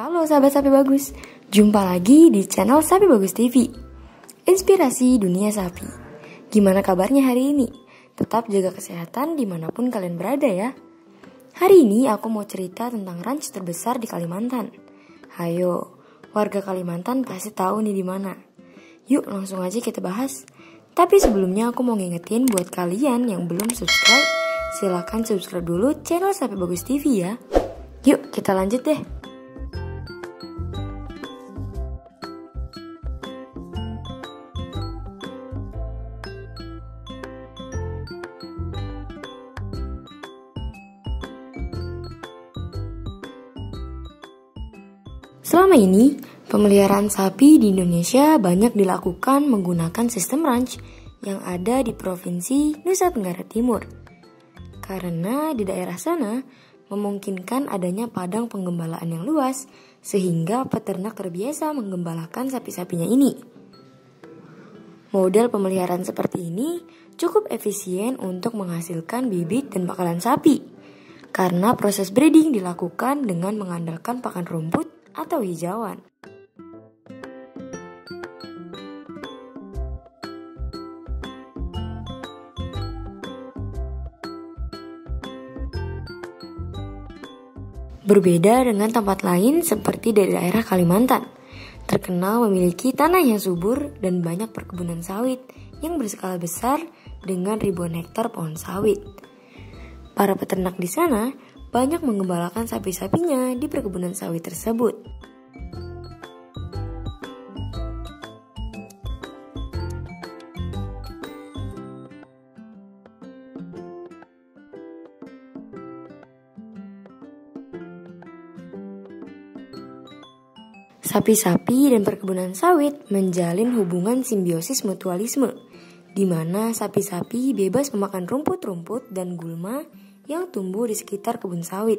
Halo sahabat sapi bagus, jumpa lagi di channel Sapi Bagus TV. Inspirasi dunia sapi. Gimana kabarnya hari ini? Tetap jaga kesehatan di mana pun kalian berada ya. Hari ini aku mau cerita tentang ranch terbesar di Kalimantan. Hayo, warga Kalimantan pasti tahu nih di mana. Yuk langsung aja kita bahas. Tapi sebelumnya aku mau ngingetin buat kalian yang belum subscribe, silahkan subscribe dulu channel Sapi Bagus TV ya. Yuk kita lanjut deh. Selama ini, pemeliharaan sapi di Indonesia banyak dilakukan menggunakan sistem ranch yang ada di Provinsi Nusa Tenggara Timur. Karena di daerah sana memungkinkan adanya padang penggembalaan yang luas sehingga peternak terbiasa menggembalakan sapi-sapinya ini. Model pemeliharaan seperti ini cukup efisien untuk menghasilkan bibit dan bakalan sapi. Karena proses breeding dilakukan dengan mengandalkan pakan rumput atau hijauan. Berbeda dengan tempat lain seperti di daerah Kalimantan, terkenal memiliki tanah yang subur dan banyak perkebunan sawit yang berskala besar dengan ribuan hektar pohon sawit. Para peternak di sana banyak mengembalakan sapi-sapinya di perkebunan sawit tersebut. Sapi-sapi dan perkebunan sawit menjalin hubungan simbiosis mutualisme, di mana sapi-sapi bebas memakan rumput-rumput dan gulma yang tumbuh di sekitar kebun sawit.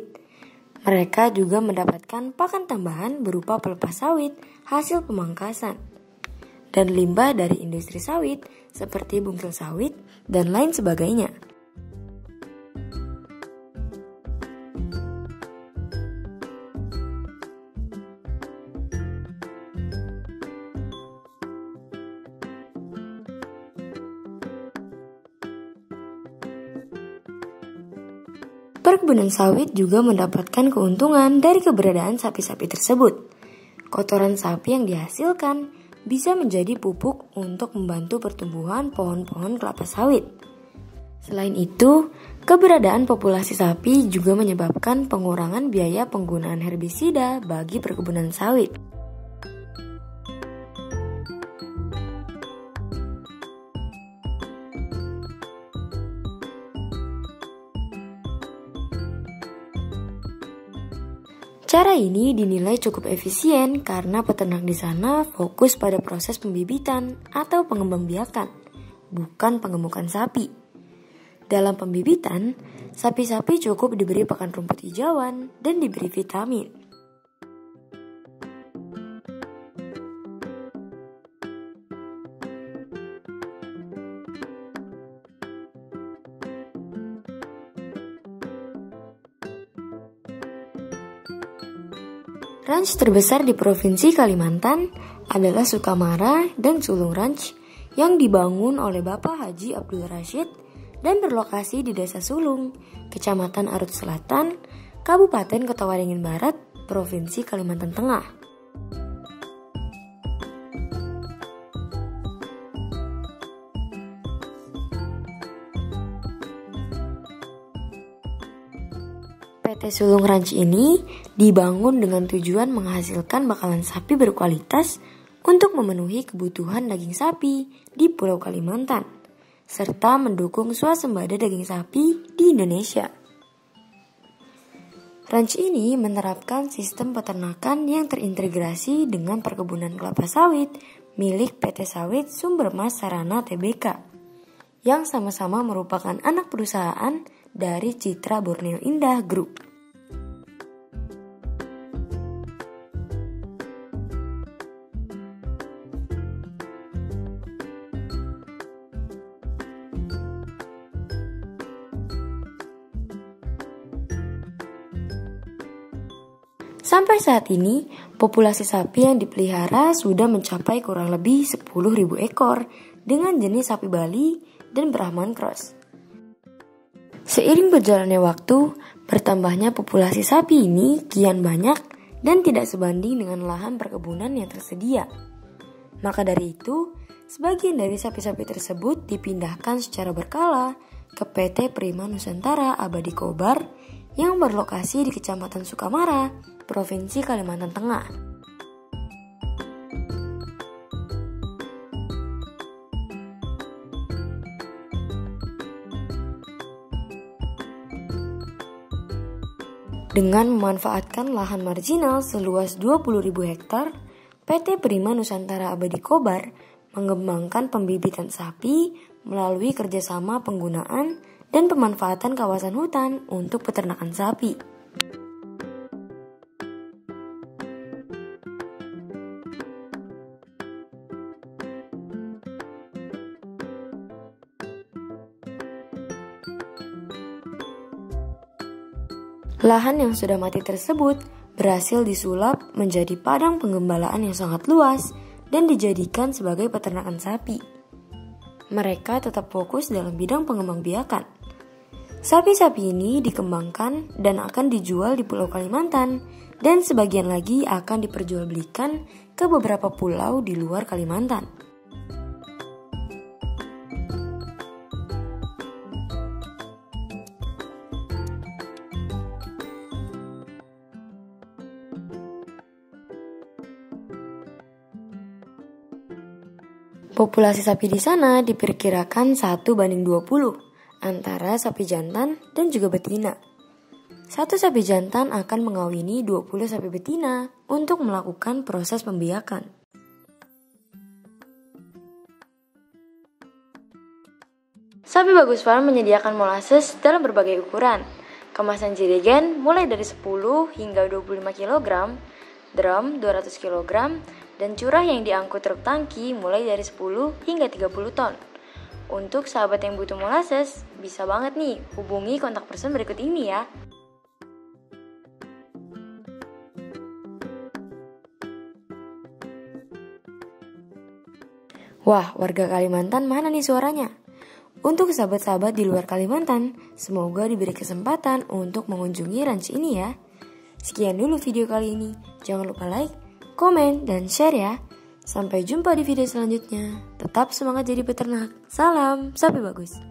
Mereka juga mendapatkan pakan tambahan berupa pelepas sawit hasil pemangkasan dan limbah dari industri sawit seperti bungkil sawit dan lain sebagainya. Perkebunan sawit juga mendapatkan keuntungan dari keberadaan sapi-sapi tersebut. Kotoran sapi yang dihasilkan bisa menjadi pupuk untuk membantu pertumbuhan pohon-pohon kelapa sawit. Selain itu, keberadaan populasi sapi juga menyebabkan pengurangan biaya penggunaan herbisida bagi perkebunan sawit. Cara ini dinilai cukup efisien karena peternak di sana fokus pada proses pembibitan atau pengembangbiakan, bukan pengemukan sapi. Dalam pembibitan, sapi-sapi cukup diberi pakan rumput hijauan dan diberi vitamin. Ranch terbesar di Provinsi Kalimantan adalah Sukamara dan Sulung Ranch yang dibangun oleh Bapak Haji Abdul Rashid dan berlokasi di Desa Sulung, Kecamatan Arut Selatan, Kabupaten Kota Waringin Barat, Provinsi Kalimantan Tengah. Sulung Ranch ini dibangun dengan tujuan menghasilkan bakalan sapi berkualitas untuk memenuhi kebutuhan daging sapi di Pulau Kalimantan, serta mendukung swasembada daging sapi di Indonesia. Ranch ini menerapkan sistem peternakan yang terintegrasi dengan perkebunan kelapa sawit milik PT Sawit Sumber Mas Sarana Tbk, yang sama-sama merupakan anak perusahaan dari Citra Borneo Indah Group. Sampai saat ini, populasi sapi yang dipelihara sudah mencapai kurang lebih 10.000 ekor dengan jenis sapi Bali dan Brahman Cross. Seiring berjalannya waktu, bertambahnya populasi sapi ini kian banyak dan tidak sebanding dengan lahan perkebunan yang tersedia. Maka dari itu, sebagian dari sapi-sapi tersebut dipindahkan secara berkala ke PT Prima Nusantara Abadi Kobar yang berlokasi di Kecamatan Sukamara, Provinsi Kalimantan Tengah. Dengan memanfaatkan lahan marginal seluas 20.000 hektar, PT Prima Nusantara Abadi Kobar mengembangkan pembibitan sapi melalui kerjasama penggunaan dan pemanfaatan kawasan hutan untuk peternakan sapi. Lahan yang sudah mati tersebut berhasil disulap menjadi padang penggembalaan yang sangat luas dan dijadikan sebagai peternakan sapi. Mereka tetap fokus dalam bidang pengembang-biakan. Sapi-sapi ini dikembangkan dan akan dijual di Pulau Kalimantan dan sebagian lagi akan diperjualbelikan ke beberapa pulau di luar Kalimantan. Populasi sapi di sana diperkirakan 1 banding 20 antara sapi jantan dan juga betina. Satu sapi jantan akan mengawini 20 sapi betina untuk melakukan proses pembiakan. Sapi Bagus Farm menyediakan molasses dalam berbagai ukuran. Kemasan jerigen mulai dari 10 hingga 25 kg, drum 200 kg, dan curah yang diangkut truk tangki mulai dari 10 hingga 30 ton. Untuk sahabat yang butuh molasses, bisa banget nih hubungi kontak person berikut ini ya. Wah, warga Kalimantan mana nih suaranya? Untuk sahabat-sahabat di luar Kalimantan, semoga diberi kesempatan untuk mengunjungi ranch ini ya. Sekian dulu video kali ini. Jangan lupa like, komen, dan share ya. Sampai jumpa di video selanjutnya. Tetap semangat jadi peternak. Salam, sapi bagus.